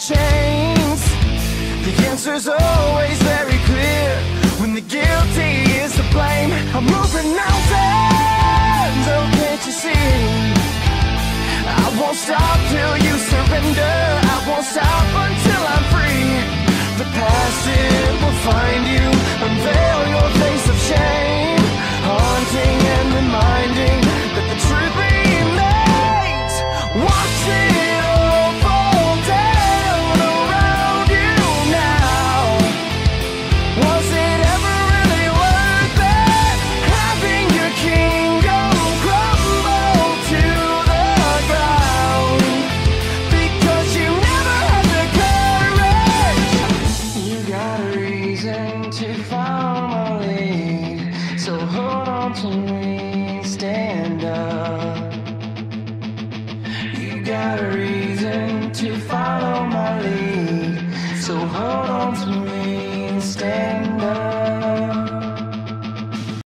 chains. The answer's always very clear. When the guilty is to blame I'm moving mountains, oh can't you see? I won't stop till you surrender. I won't stop got a reason to follow my lead, hold on to me, stand up.